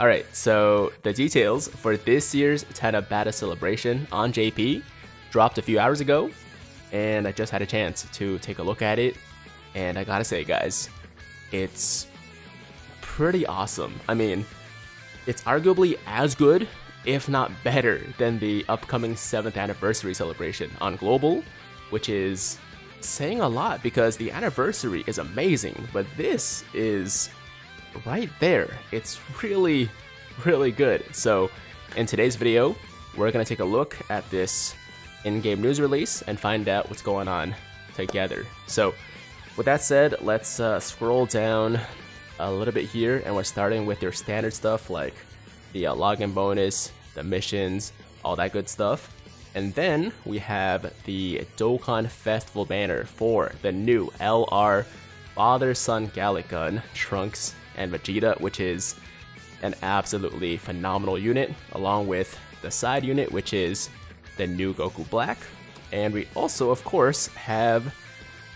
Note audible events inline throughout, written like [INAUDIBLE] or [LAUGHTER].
Alright, so the details for this year's Tanabata celebration on JP dropped a few hours ago, and I just had a chance to take a look at it, and I gotta say, guys, it's pretty awesome. I mean, it's arguably as good, if not better, than the upcoming 7th anniversary celebration on Global, which is saying a lot because the anniversary is amazing, but this is right there. It's really, really good. So, in today's video, we're going to take a look at this in-game news release and find out what's going on together. So, with that said, let's uh, scroll down a little bit here, and we're starting with your standard stuff like the uh, login bonus, the missions, all that good stuff. And then we have the Dokkan Festival banner for the new LR Father Son Galick Gun, Trunks, and Vegeta, which is an absolutely phenomenal unit, along with the side unit, which is the new Goku Black. And we also, of course, have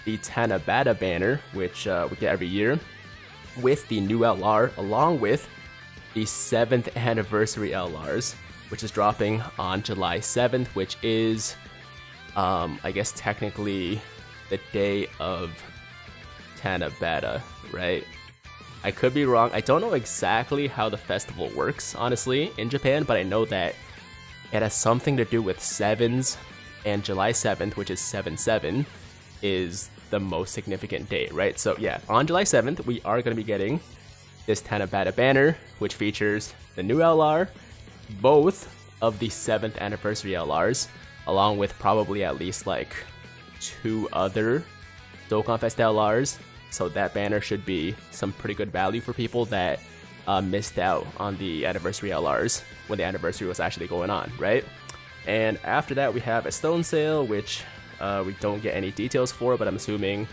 the Tanabata banner, which uh, we get every year, with the new LR, along with the 7th anniversary LRs, which is dropping on July 7th, which is, um, I guess, technically the day of Tanabata, right? I could be wrong. I don't know exactly how the festival works, honestly, in Japan, but I know that it has something to do with sevens, and July 7th, which is 7 7, is the most significant day, right? So, yeah, on July 7th, we are going to be getting this Tanabata banner, which features the new LR, both of the 7th anniversary LRs, along with probably at least like two other Dokkan Fest LRs so that banner should be some pretty good value for people that uh, missed out on the anniversary LRs when the anniversary was actually going on, right? And after that, we have a stone sale, which uh, we don't get any details for, but I'm assuming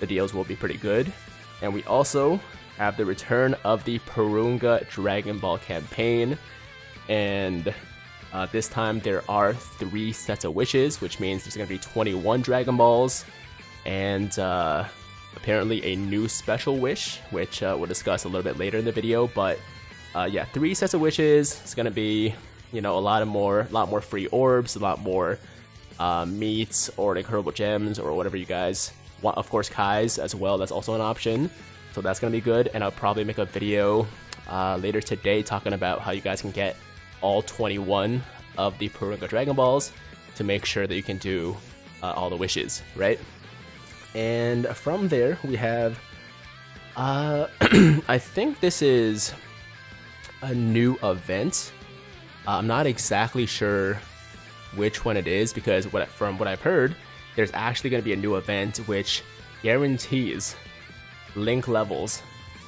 the deals will be pretty good. And we also have the return of the Porunga Dragon Ball campaign. And uh, this time there are three sets of wishes, which means there's going to be 21 Dragon Balls. And uh, apparently a new special wish, which uh, we'll discuss a little bit later in the video. But uh, yeah, three sets of wishes. It's gonna be you know a lot of more, a lot more free orbs, a lot more uh, meats or herbal gems or whatever you guys want. Of course, Kais as well. That's also an option. So that's gonna be good. And I'll probably make a video uh, later today talking about how you guys can get all 21 of the Porunga Dragon Balls to make sure that you can do uh, all the wishes, right? And from there, we have. Uh, [CLEARS THROAT] I think this is a new event. Uh, I'm not exactly sure which one it is because what from what I've heard, there's actually going to be a new event which guarantees link levels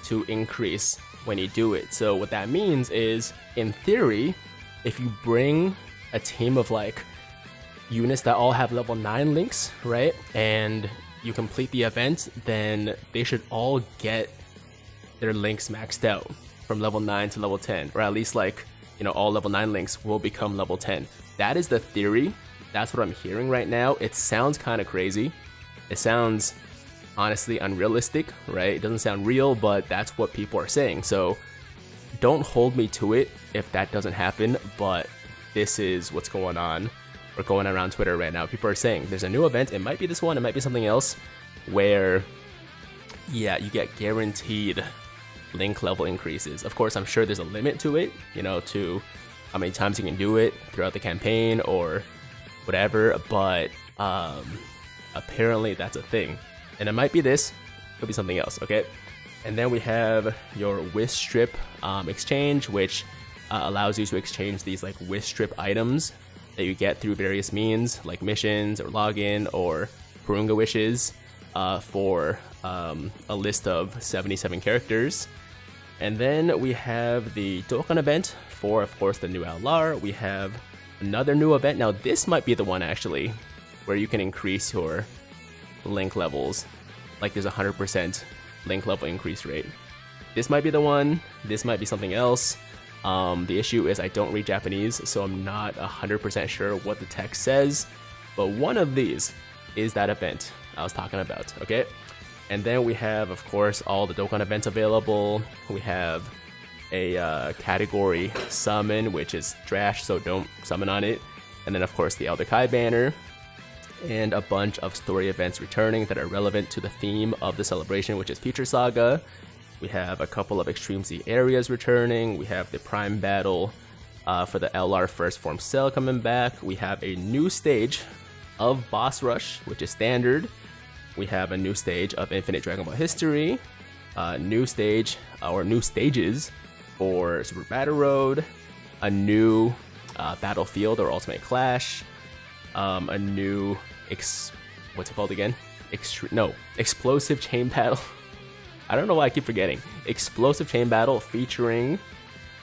to increase when you do it. So what that means is, in theory, if you bring a team of like units that all have level 9 links, right? And you complete the event, then they should all get their links maxed out from level 9 to level 10, or at least like, you know, all level 9 links will become level 10. That is the theory. That's what I'm hearing right now. It sounds kind of crazy. It sounds honestly unrealistic, right? It doesn't sound real, but that's what people are saying. So don't hold me to it if that doesn't happen, but this is what's going on or going around Twitter right now. People are saying there's a new event. It might be this one. It might be something else where, yeah, you get guaranteed link level increases. Of course, I'm sure there's a limit to it, you know, to how many times you can do it throughout the campaign or whatever, but um, apparently that's a thing. And it might be this, it could be something else, okay? And then we have your wish strip um, exchange, which uh, allows you to exchange these like wish strip items that you get through various means, like missions or login or Porunga wishes, uh, for um, a list of 77 characters. And then we have the Dokkan event for, of course, the new LR. We have another new event. Now, this might be the one actually where you can increase your link levels. Like there's a 100% link level increase rate. This might be the one. This might be something else. Um, the issue is I don't read Japanese, so I'm not 100% sure what the text says, but one of these is that event I was talking about, okay? And then we have, of course, all the Dokkan events available. We have a uh, category summon, which is trash, so don't summon on it. And then, of course, the Elder Kai banner, and a bunch of story events returning that are relevant to the theme of the celebration, which is Future Saga. We have a couple of Extreme Z areas returning. We have the Prime Battle uh, for the LR First Form Cell coming back. We have a new stage of Boss Rush, which is standard. We have a new stage of Infinite Dragon Ball History, a new stage or new stages for Super Battle Road, a new uh, Battlefield or Ultimate Clash, um, a new ex what's it called again? Extre no, Explosive Chain [LAUGHS] Battle. I don't know why I keep forgetting. Explosive Chain Battle featuring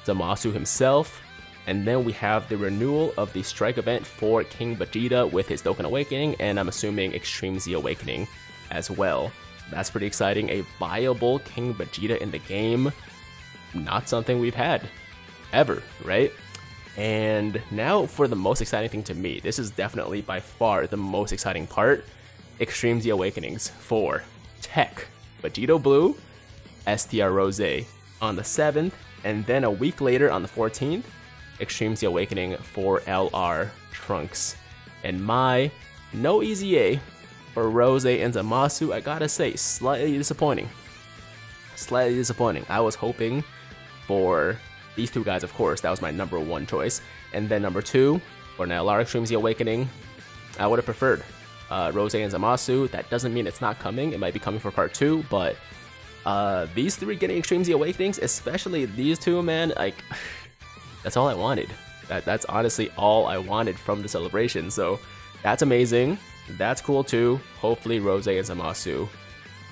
Zamasu himself. And then we have the renewal of the strike event for King Vegeta with his Dokkan Awakening, and I'm assuming Extreme Z Awakening as well. That's pretty exciting. A viable King Vegeta in the game. Not something we've had ever, right? And now for the most exciting thing to me. This is definitely by far the most exciting part. Extreme Z Awakenings for TEQ, Vegito Blue, STR Rose on the 7th, and then a week later on the 14th, Extreme Z Awakening for LR Trunks. And my no EZA for Rose and Zamasu, I gotta say, slightly disappointing. Slightly disappointing. I was hoping for these two guys, of course, that was my number one choice. And then number two, for an LR Extreme Z Awakening, I would have preferred uh, Rose and Zamasu. That doesn't mean it's not coming. It might be coming for part two, but uh, these three getting Extreme Z Awakenings, especially these two, man, like, [SIGHS] that's all I wanted. That, that's honestly all I wanted from the celebration. So that's amazing. That's cool too. Hopefully Rose and Zamasu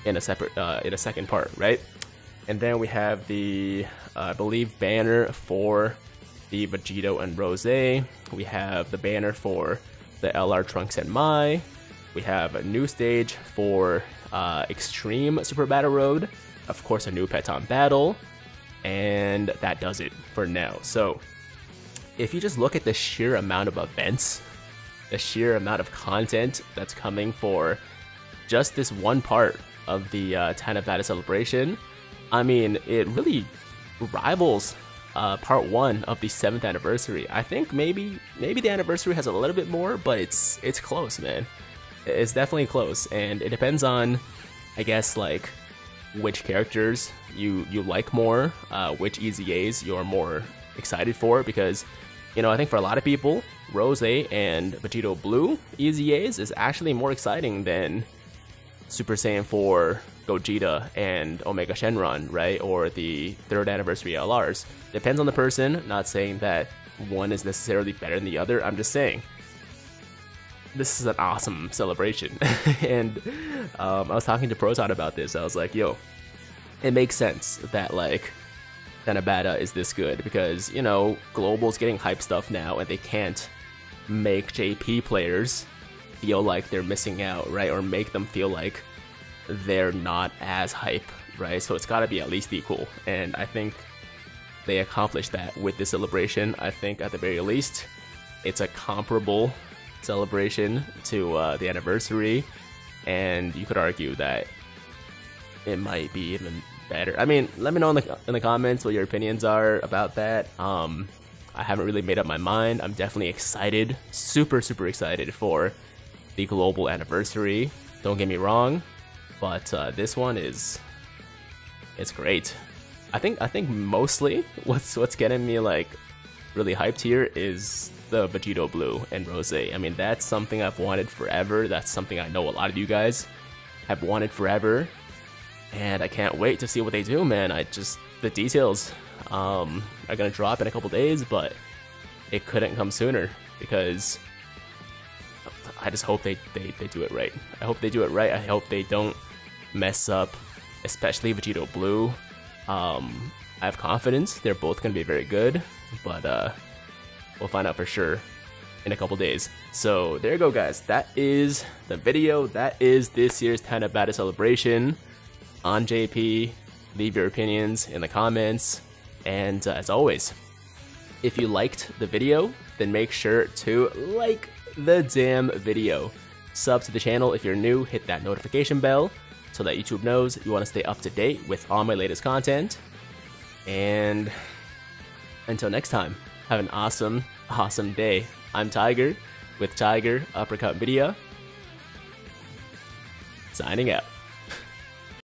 in a separate, uh, in a second part, right? And then we have the, uh, I believe, banner for the Vegito and Rose. We have the banner for the LR Trunks and Mai. We have a new stage for uh, Extreme Super Battle Road. Of course, a new Peton Battle. And that does it for now. So, if you just look at the sheer amount of events, the sheer amount of content that's coming for just this one part of the uh, Tanabata celebration, I mean, it really rivals uh, part one of the seventh anniversary. I think maybe maybe the anniversary has a little bit more, but it's it's close, man. It's definitely close, and it depends on, I guess, like which characters you you like more, uh, which EZAs you're more excited for, because you know I think for a lot of people, Rose and Vegito Blue EZAs is actually more exciting than Super Saiyan 4 Gogeta and Omega Shenron, right? Or the third anniversary LRs. Depends on the person, not saying that one is necessarily better than the other. I'm just saying this is an awesome celebration. [LAUGHS] and um, I was talking to Proton about this. I was like, yo, it makes sense that like Tanabata is this good because, you know, Global's getting hype stuff now and they can't make JP players feel like they're missing out, right? Or make them feel like they're not as hype, right? So it's got to be at least equal. And I think they accomplished that with the celebration. I think at the very least, it's a comparable celebration to uh, the anniversary. And you could argue that it might be even better. I mean, let me know in the, in the comments what your opinions are about that. Um, I haven't really made up my mind. I'm definitely excited, super, super excited for the global anniversary. Don't get me wrong, but uh, this one is it's great. I think I think mostly [LAUGHS] what's what's getting me like really hyped here is the Vegito Blue and Rose. I mean that's something I've wanted forever. That's something I know a lot of you guys have wanted forever, and I can't wait to see what they do, man. I just the details um, are gonna drop in a couple days, but it couldn't come sooner because I just hope they, they, they do it right. I hope they do it right. I hope they don't mess up, especially Vegito Blue. Um, I have confidence they're both going to be very good, but uh, we'll find out for sure in a couple days. So there you go, guys. That is the video. That is this year's Tanabata celebration on JP. Leave your opinions in the comments. And uh, as always, if you liked the video, then make sure to like the damn video. Sub to the channel if you're new, hit that notification bell so that YouTube knows you want to stay up to date with all my latest content. And until next time, have an awesome, awesome day. I'm Tiger with Tiger Uppercut Media. Signing out.